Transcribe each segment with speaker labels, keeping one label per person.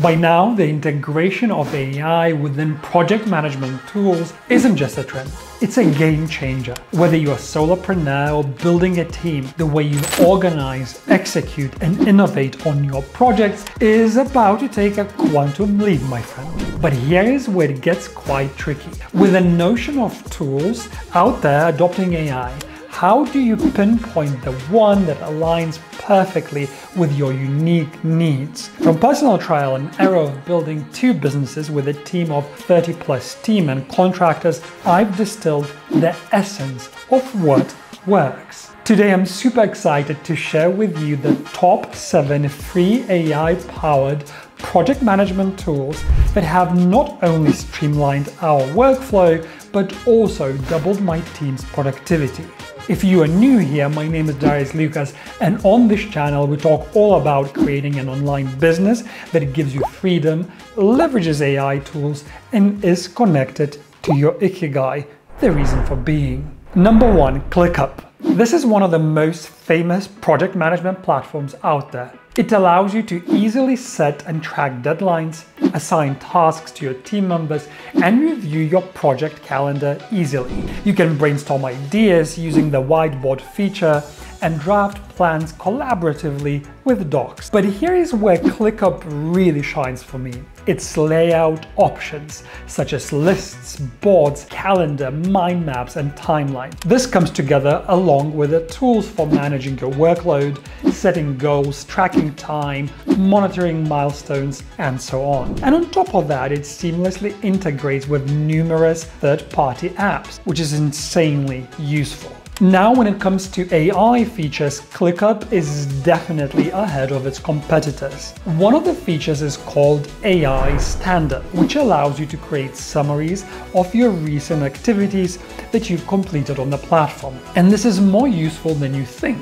Speaker 1: By now, the integration of AI within project management tools isn't just a trend. It's a game changer. Whether you're a solopreneur or building a team, the way you organize, execute, and innovate on your projects is about to take a quantum leap, my friend. But here's where it gets quite tricky. With the notion of tools out there adopting AI, how do you pinpoint the one that aligns perfectly with your unique needs? From personal trial and error of building two businesses with a team of 30 plus team and contractors, I've distilled the essence of what works. Today, I'm super excited to share with you the top seven free AI powered project management tools that have not only streamlined our workflow, but also doubled my team's productivity. If you are new here, my name is Darius Lukas, and on this channel, we talk all about creating an online business that gives you freedom, leverages AI tools, and is connected to your ikigai, the reason for being. Number one, ClickUp. This is one of the most famous project management platforms out there. It allows you to easily set and track deadlines, assign tasks to your team members, and review your project calendar easily. You can brainstorm ideas using the whiteboard feature and draft plans collaboratively with docs. But here is where ClickUp really shines for me. Its layout options, such as lists, boards, calendar, mind maps, and timeline. This comes together along with the tools for managing your workload, setting goals, tracking time, monitoring milestones, and so on. And on top of that, it seamlessly integrates with numerous third-party apps, which is insanely useful. Now, when it comes to AI features, ClickUp is definitely ahead of its competitors. One of the features is called AI StandUp, which allows you to create summaries of your recent activities that you've completed on the platform. And this is more useful than you think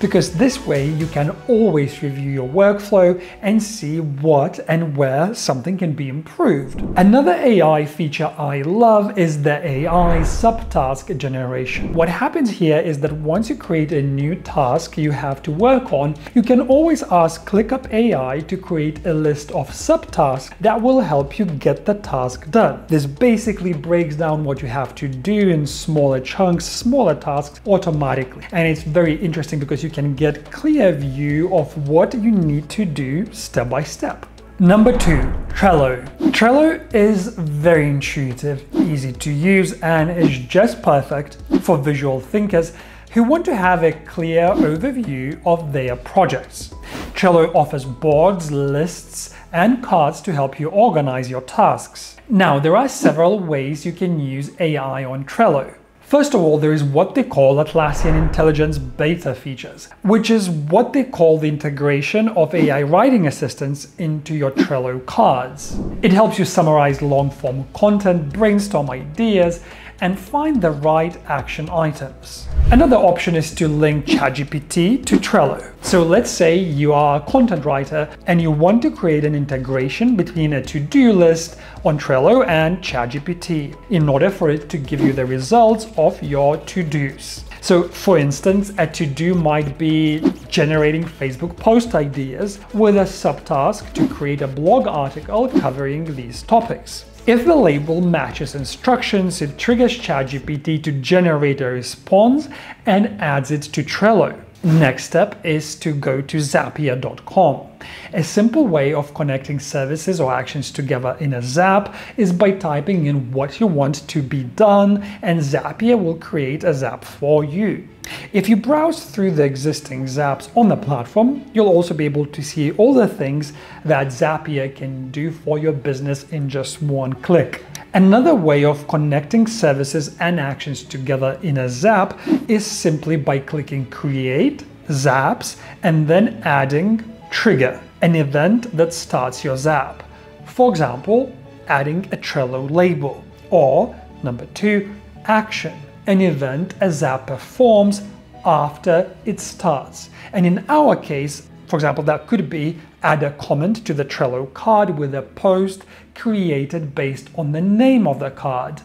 Speaker 1: because this way you can always review your workflow and see what and where something can be improved. Another AI feature I love is the AI subtask generation. What happens here is that once you create a new task you have to work on, you can always ask ClickUp AI to create a list of subtasks that will help you get the task done. This basically breaks down what you have to do in smaller chunks, smaller tasks automatically. And it's very interesting because you you can get clear view of what you need to do step by step. Number two, Trello. Trello is very intuitive, easy to use, and is just perfect for visual thinkers who want to have a clear overview of their projects. Trello offers boards, lists, and cards to help you organize your tasks. Now, there are several ways you can use AI on Trello. First of all, there is what they call Atlassian Intelligence Beta features, which is what they call the integration of AI writing assistants into your Trello cards. It helps you summarize long form content, brainstorm ideas, and find the right action items. Another option is to link ChatGPT to Trello. So let's say you are a content writer and you want to create an integration between a to-do list on Trello and ChatGPT in order for it to give you the results of your to-dos. So for instance, a to-do might be generating Facebook post ideas with a subtask to create a blog article covering these topics. If the label matches instructions, it triggers ChatGPT to generate a response and adds it to Trello. Next step is to go to Zapier.com. A simple way of connecting services or actions together in a Zap is by typing in what you want to be done, and Zapier will create a Zap for you. If you browse through the existing Zaps on the platform, you'll also be able to see all the things that Zapier can do for your business in just one click. Another way of connecting services and actions together in a Zap is simply by clicking Create, Zaps, and then adding Trigger, an event that starts your Zap. For example, adding a Trello label, or number two, Action, an event a Zap performs after it starts. And in our case, for example, that could be add a comment to the Trello card with a post created based on the name of the card.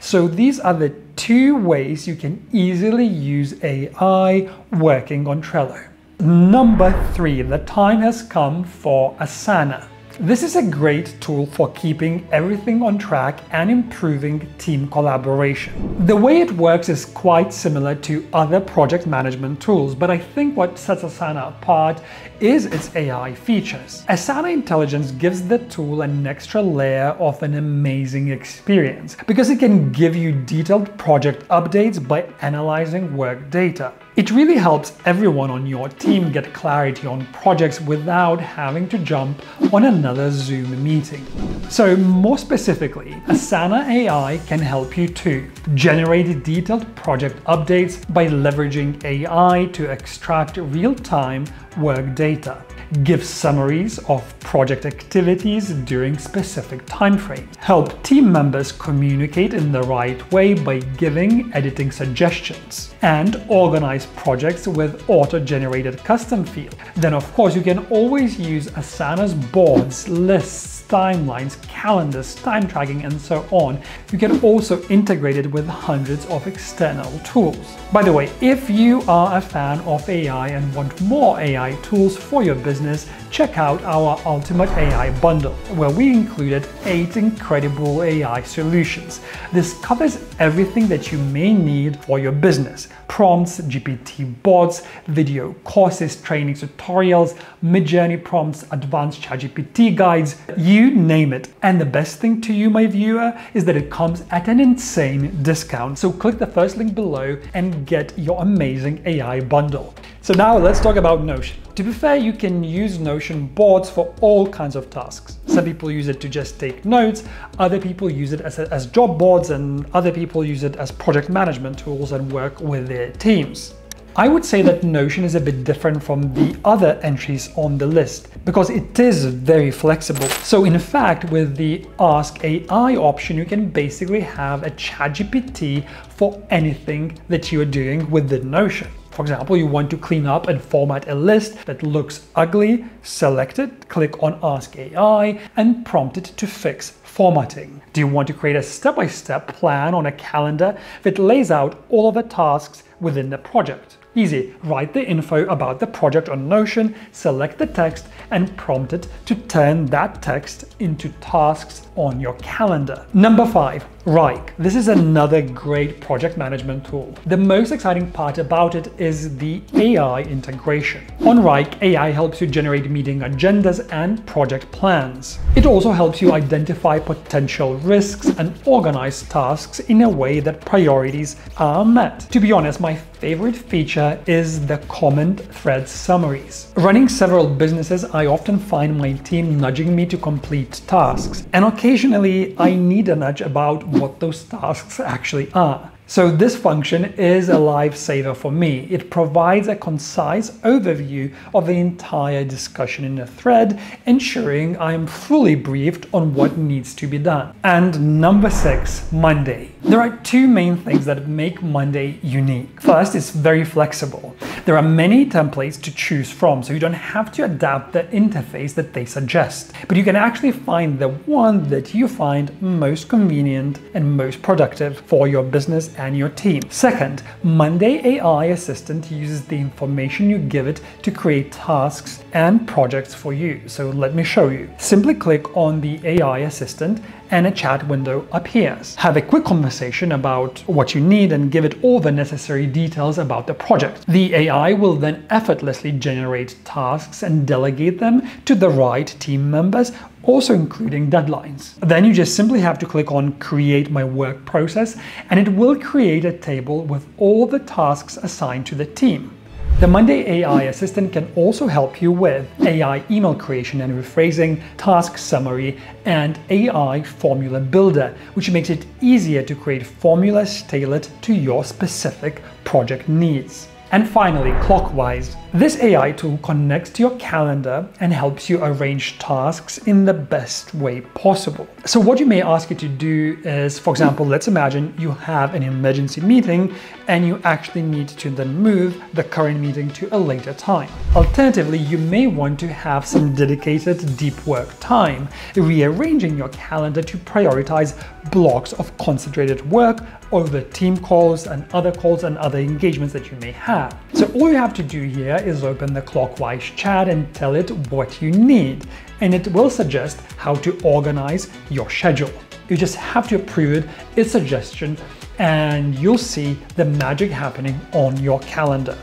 Speaker 1: So these are the two ways you can easily use AI working on Trello. Number three, the time has come for Asana. This is a great tool for keeping everything on track and improving team collaboration. The way it works is quite similar to other project management tools, but I think what sets Asana apart is its AI features. Asana Intelligence gives the tool an extra layer of an amazing experience because it can give you detailed project updates by analyzing work data. It really helps everyone on your team get clarity on projects without having to jump on another Zoom meeting. So more specifically, Asana AI can help you to generate detailed project updates by leveraging AI to extract real-time work data, give summaries of project activities during specific timeframes, help team members communicate in the right way by giving editing suggestions, and organize projects with auto-generated custom fields. Then of course you can always use Asana's boards, lists, timelines, calendars, time tracking, and so on. You can also integrate it with hundreds of external tools. By the way, if you are a fan of AI and want more AI tools for your business, check out our Ultimate AI Bundle, where we included eight incredible AI solutions. This covers everything that you may need for your business prompts, GPT bots, video courses, training tutorials, Midjourney prompts, advanced ChatGPT guides, you name it. And the best thing to you, my viewer, is that it comes at an insane discount. So click the first link below and get your amazing AI bundle. So now let's talk about Notion. To be fair, you can use Notion boards for all kinds of tasks. Some people use it to just take notes, other people use it as, as job boards, and other people use it as project management tools and work with their teams. I would say that Notion is a bit different from the other entries on the list because it is very flexible. So in fact, with the Ask AI option, you can basically have a ChatGPT for anything that you're doing within Notion. For example, you want to clean up and format a list that looks ugly, select it, click on Ask AI, and prompt it to fix formatting. Do you want to create a step-by-step -step plan on a calendar that lays out all of the tasks within the project? Easy, write the info about the project on Notion, select the text, and prompt it to turn that text into tasks on your calendar. Number five, Wrike. This is another great project management tool. The most exciting part about it is the AI integration. On Wrike, AI helps you generate meeting agendas and project plans. It also helps you identify potential risks and organize tasks in a way that priorities are met. To be honest, my favorite feature is the comment thread summaries. Running several businesses, I often find my team nudging me to complete tasks, and occasionally I need a nudge about what those tasks actually are. So this function is a lifesaver for me. It provides a concise overview of the entire discussion in a thread, ensuring I'm fully briefed on what needs to be done. And number six, Monday. There are two main things that make Monday unique. First, it's very flexible. There are many templates to choose from, so you don't have to adapt the interface that they suggest, but you can actually find the one that you find most convenient and most productive for your business and your team. Second, Monday AI Assistant uses the information you give it to create tasks and projects for you. So let me show you. Simply click on the AI Assistant and a chat window appears. Have a quick conversation about what you need and give it all the necessary details about the project. The AI will then effortlessly generate tasks and delegate them to the right team members also including deadlines. Then you just simply have to click on create my work process and it will create a table with all the tasks assigned to the team. The Monday AI Assistant can also help you with AI email creation and rephrasing, task summary, and AI formula builder, which makes it easier to create formulas tailored to your specific project needs. And finally, Clockwise. This AI tool connects to your calendar and helps you arrange tasks in the best way possible. So what you may ask it to do is, for example, let's imagine you have an emergency meeting and you actually need to then move the current meeting to a later time. Alternatively, you may want to have some dedicated deep work time, rearranging your calendar to prioritize blocks of concentrated work over team calls and other calls and other engagements that you may have. So all you have to do here is open the clockwise chat and tell it what you need, and it will suggest how to organize your schedule. You just have to approve it, its suggestion, and you'll see the magic happening on your calendar.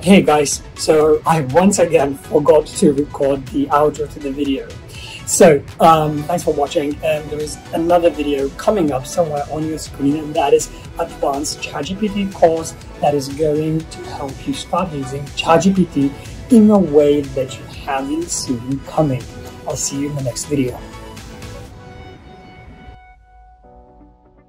Speaker 2: Hey guys, so I once again forgot to record the outro to the video. So, um, thanks for watching. And there is another video coming up somewhere on your screen, and that is advanced ChatGPT course that is going to help you start using ChatGPT in a way that you haven't seen coming. I'll see you in the next video.